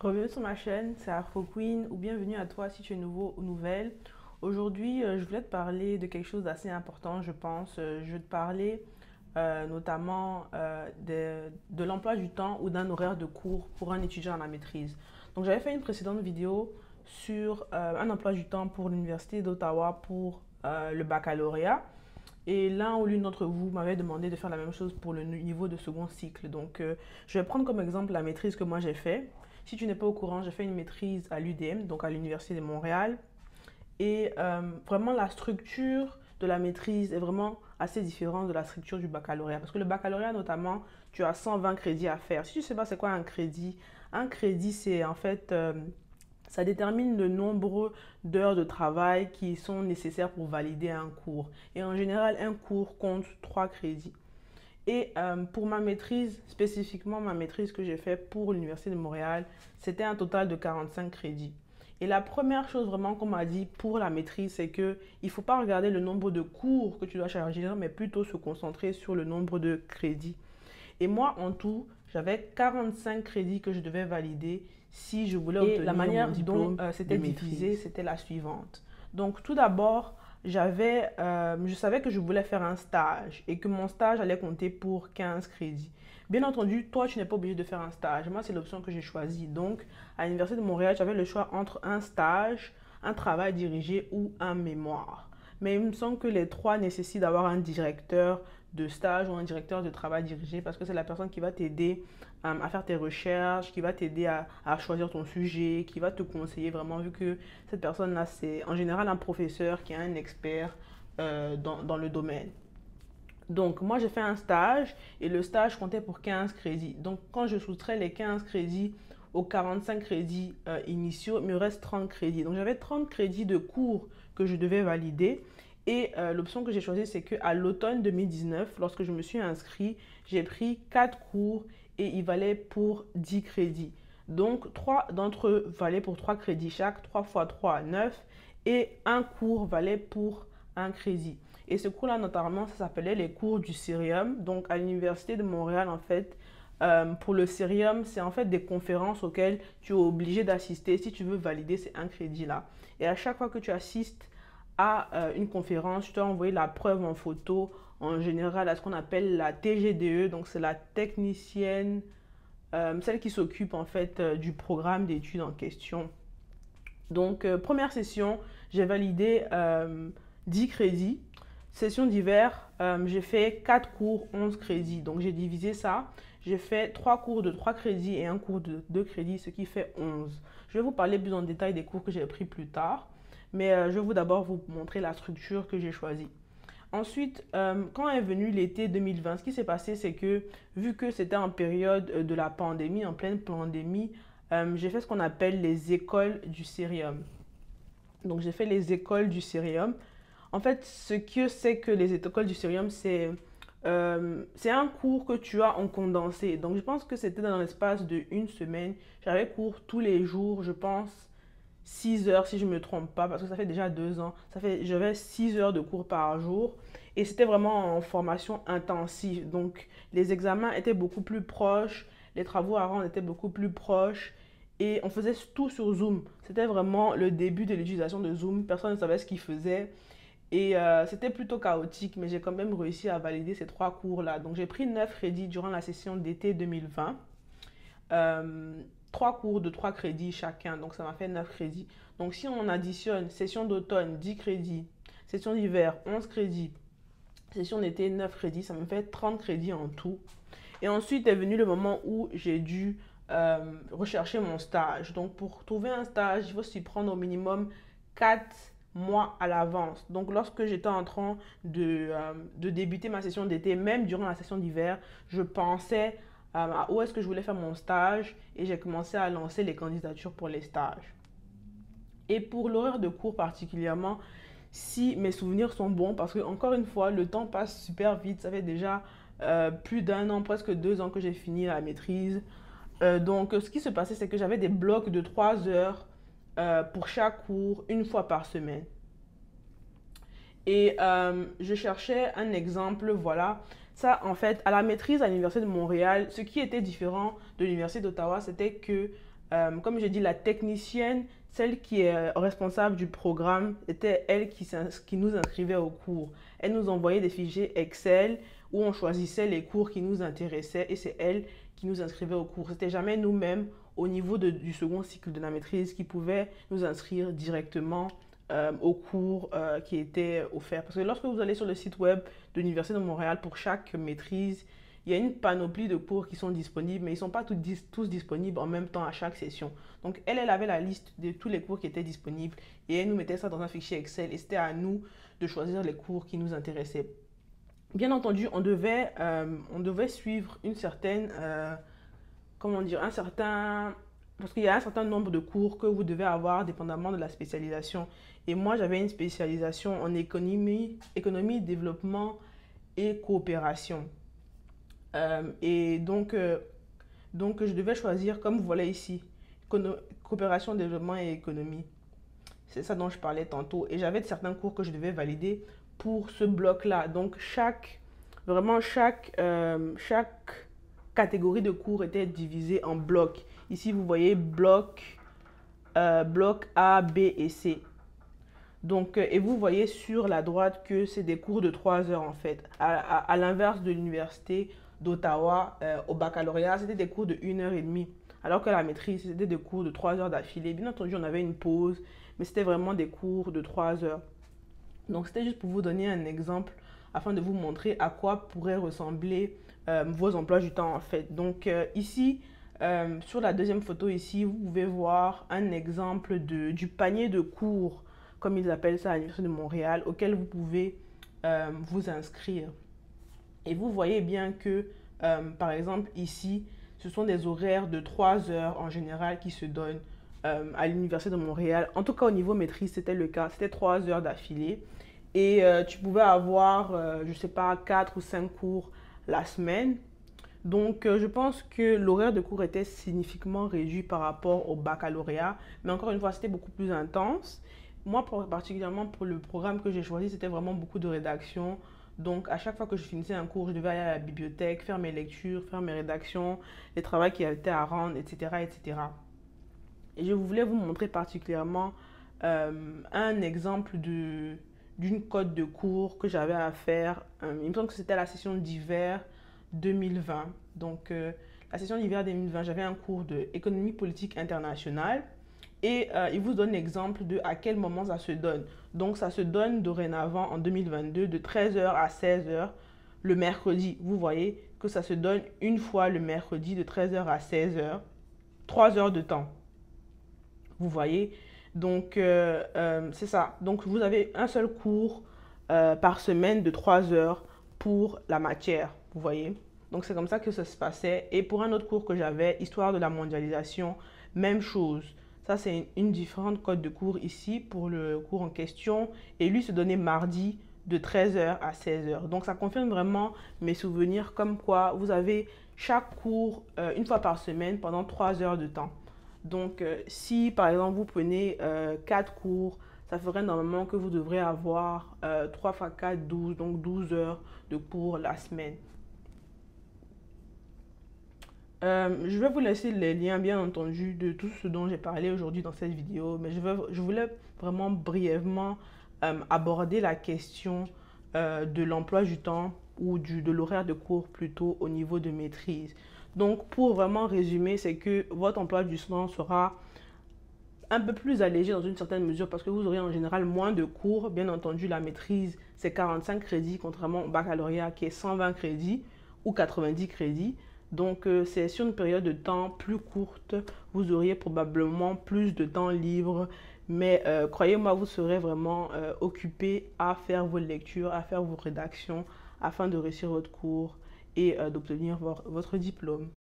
Revenez sur ma chaîne, c'est Afro Queen ou bienvenue à toi si tu es nouveau ou nouvelle. Aujourd'hui, euh, je voulais te parler de quelque chose d'assez important, je pense. Euh, je vais te parler euh, notamment de, de l'emploi du temps ou d'un horaire de cours pour un étudiant à la maîtrise. Donc, j'avais fait une précédente vidéo sur un emploi du temps pour l'Université d'Ottawa pour le baccalauréat. Et l'un ou l'une d'entre vous m'avait demandé de faire la même chose pour le niveau de second cycle. Donc, je vais prendre comme exemple la maîtrise que moi j'ai fait. Si tu n'es pas au courant, j'ai fait une maîtrise à l'UDM, donc à l'Université de Montréal. Et euh, vraiment, la structure de la maîtrise est vraiment assez différente de la structure du baccalauréat. Parce que le baccalauréat, notamment, tu as 120 crédits à faire. Si tu ne sais pas c'est quoi un crédit, un crédit, c'est en fait, euh, ça détermine le nombre d'heures de travail qui sont nécessaires pour valider un cours. Et en général, un cours compte 3 crédits. Et euh, pour ma maîtrise, spécifiquement ma maîtrise que j'ai faite pour l'Université de Montréal, c'était un total de 45 crédits. Et la première chose vraiment qu'on m'a dit pour la maîtrise, c'est qu'il ne faut pas regarder le nombre de cours que tu dois charger, mais plutôt se concentrer sur le nombre de crédits. Et moi, en tout, j'avais 45 crédits que je devais valider si je voulais obtenir la manière dont euh, c'était divisé, c'était la suivante. Donc, tout d'abord, j'avais, euh, je savais que je voulais faire un stage et que mon stage allait compter pour 15 crédits. Bien entendu, toi, tu n'es pas obligé de faire un stage. Moi, c'est l'option que j'ai choisie. Donc, à l'Université de Montréal, j'avais le choix entre un stage, un travail dirigé ou un mémoire. Mais il me semble que les trois nécessitent d'avoir un directeur de stage ou un directeur de travail dirigé parce que c'est la personne qui va t'aider euh, à faire tes recherches, qui va t'aider à, choisir ton sujet, qui va te conseiller vraiment vu que cette personne-là, c'est en général un professeur qui est un expert euh, dans, dans, le domaine. Donc, moi, j'ai fait un stage et le stage comptait pour 15 crédits. Donc, quand je soustrais les 15 crédits aux 45 crédits euh, initiaux, il me reste 30 crédits. Donc, j'avais 30 crédits de cours que je devais valider. Et euh, l'option que j'ai choisie, c'est qu'à l'automne 2019, lorsque je me suis inscrit, j'ai pris 4 cours et ils valaient pour 10 crédits. Donc, 3 d'entre eux valaient pour 3 crédits chaque, 3 fois 3, 9. Et un cours valait pour un crédit. Et ce cours-là, notamment, ça s'appelait les cours du Cérium. Donc, à l'Université de Montréal, en fait, euh, pour le Cérium, c'est en fait des conférences auxquelles tu es obligé d'assister si tu veux valider ces un crédit-là. Et à chaque fois que tu assistes à euh, une conférence, tu dois envoyer la preuve en photo, en général à ce qu'on appelle la TGDE. Donc, c'est la technicienne, euh, celle qui s'occupe en fait du programme d'études en question. Donc, première session, j'ai validé 10 crédits. Session d'hiver, euh, j'ai fait 4 cours, 11 crédits. Donc j'ai divisé ça. J'ai fait 3 cours de 3 crédits et un cours de 2 crédits, ce qui fait 11. Je vais vous parler plus en détail des cours que j'ai pris plus tard. Mais euh, je vais d'abord vous montrer la structure que j'ai choisie. Ensuite, euh, quand est venu l'été 2020, ce qui s'est passé, c'est que vu que c'était en période de la pandémie, en pleine pandémie, j'ai fait ce qu'on appelle les écoles du Cérium. Donc j'ai fait les écoles du Cérium. En fait, ce que c'est que les écoles du euh, c'est un cours que tu as en condensé. Donc, je pense que c'était dans l'espace de une semaine. J'avais cours tous les jours, je pense 6 heures si je ne me trompe pas, parce que ça fait déjà deux ans. Ça fait, j'avais 6 heures de cours par jour. Et c'était vraiment en formation intensive. Donc, les examens étaient beaucoup plus proches, les travaux à rendre étaient beaucoup plus proches. Et on faisait tout sur Zoom. C'était vraiment le début de l'utilisation de Zoom. Personne ne savait ce qu'il faisait. Et euh, c'était plutôt chaotique, mais j'ai quand même réussi à valider ces trois cours-là. Donc j'ai pris 9 crédits durant la session d'été 2020. Euh, trois cours de 3 crédits chacun, donc ça m'a fait 9 crédits. Donc si on additionne session d'automne 10 crédits, session d'hiver 11 crédits, session d'été 9 crédits, ça me fait 30 crédits en tout. Et ensuite est venu le moment où j'ai dû euh, rechercher mon stage. Donc pour trouver un stage, il faut s'y prendre au minimum 4 mois à l'avance. Donc, lorsque j'étais en train de, euh, de débuter ma session d'été, même durant la session d'hiver, je pensais euh, où est-ce que je voulais faire mon stage et j'ai commencé à lancer les candidatures pour les stages. Et pour l'horaire de cours particulièrement, si mes souvenirs sont bons, parce que encore une fois, le temps passe super vite. Ça fait déjà euh, plus d'un an, presque deux ans que j'ai fini la maîtrise. donc, ce qui se passait, c'est que j'avais des blocs de trois heures euh, pour chaque cours une fois par semaine. Et euh, je cherchais un exemple, voilà. Ça, en fait, à la maîtrise à l'Université de Montréal, ce qui était différent de l'Université d'Ottawa, c'était que Euh, comme j'ai dit, la technicienne, celle qui est responsable du programme, était elle qui, nous inscrivait au cours. Elle nous envoyait des fichiers Excel où on choisissait les cours qui nous intéressaient et c'est elle qui nous inscrivait au cours. C'était jamais nous-mêmes au niveau du second cycle de la maîtrise qui pouvaient nous inscrire directement euh, aux cours euh, qui étaient offerts. Parce que lorsque vous allez sur le site web de l'Université de Montréal, pour chaque maîtrise, il y a une panoplie de cours qui sont disponibles, mais ils ne sont pas tous, disponibles en même temps à chaque session. Donc, elle, elle avait la liste de tous les cours qui étaient disponibles et elle nous mettait ça dans un fichier Excel et c'était à nous de choisir les cours qui nous intéressaient. Bien entendu, on devait, euh, on devait suivre une certaine, comment dire, un certain, parce qu'il y a un certain nombre de cours que vous devez avoir dépendamment de la spécialisation. Et moi, j'avais une spécialisation en économie, économie, développement et coopération. Euh, et donc, donc, je devais choisir, comme vous voyez ici, coopération, développement et économie. C'est ça dont je parlais tantôt. Et j'avais certains cours que je devais valider pour ce bloc-là. Donc, chaque, vraiment, chaque, euh, chaque catégorie de cours était divisée en blocs. Ici, vous voyez bloc, euh, A, B et C. Donc, euh, et vous voyez sur la droite que c'est des cours de 3 heures en fait. À, l'inverse de l'université d'Ottawa, au baccalauréat, c'était des cours de 1 heure et demie. Alors que la maîtrise, c'était des cours de 3 heures d'affilée. Bien entendu, on avait une pause, mais c'était vraiment des cours de 3 heures. Donc c'était juste pour vous donner un exemple afin de vous montrer à quoi pourraient ressembler euh, vos emplois du temps en fait. Donc euh, ici, euh, sur la deuxième photo ici, vous pouvez voir un exemple de, du panier de cours, comme ils appellent ça à l'Université de Montréal, auquel vous pouvez vous inscrire. Et vous voyez bien que, par exemple ici, ce sont des horaires de 3 heures en général qui se donnent à l'Université de Montréal. En tout cas, au niveau maîtrise, c'était le cas. C'était 3 heures d'affilée. Et euh, tu pouvais avoir, euh, je ne sais pas, 4 ou 5 cours la semaine. Donc, euh, je pense que l'horaire de cours était significativement réduit par rapport au baccalauréat. Mais encore une fois, c'était beaucoup plus intense. Moi, particulièrement pour le programme que j'ai choisi, c'était vraiment beaucoup de rédaction. Donc, à chaque fois que je finissais un cours, je devais aller à la bibliothèque, faire mes lectures, faire mes rédactions, les travaux qui étaient à rendre, etc., etc. Et je voulais vous montrer particulièrement un exemple de, d'une code de cours que j'avais à faire. Euh, il me semble que c'était la session d'hiver 2020. Donc, euh, la session d'hiver 2020, j'avais un cours de économie politique internationale. Et euh, il vous donne l'exemple de à quel moment ça se donne. Donc, ça se donne dorénavant en 2022 de 13h à 16h le mercredi. Vous voyez que ça se donne une fois le mercredi de 13h à 16h. 3 heures de temps. Vous voyez donc, euh, euh, c'est ça. Donc, vous avez un seul cours euh, par semaine de 3 heures pour la matière, vous voyez. Donc, c'est comme ça que ça se passait. Et pour un autre cours que j'avais, Histoire de la mondialisation, même chose. Ça, c'est une, différente code de cours ici pour le cours en question. Et lui se donnait mardi de 13h à 16h. Donc, ça confirme vraiment mes souvenirs comme quoi vous avez chaque cours une fois par semaine pendant 3 heures de temps. Donc, euh, si par exemple vous prenez euh, 4 cours, ça ferait normalement que vous devrez avoir 3 x 4, 12, donc 12 heures de cours la semaine. Euh, je vais vous laisser les liens, bien entendu, de tout ce dont j'ai parlé aujourd'hui dans cette vidéo, mais je, voulais vraiment brièvement euh, aborder la question de l'emploi du temps ou de l'horaire de cours plutôt au niveau de maîtrise. Donc, pour vraiment résumer, c'est que votre emploi du temps sera un peu plus allégé dans une certaine mesure parce que vous aurez en général moins de cours. Bien entendu, la maîtrise, c'est 45 crédits, contrairement au baccalauréat qui est 120 crédits ou 90 crédits. Donc, euh, c'est sur une période de temps plus courte, vous auriez probablement plus de temps libre. Mais euh, croyez-moi, vous serez vraiment euh, occupé à faire vos lectures, à faire vos rédactions afin de réussir votre cours et euh, d'obtenir votre diplôme.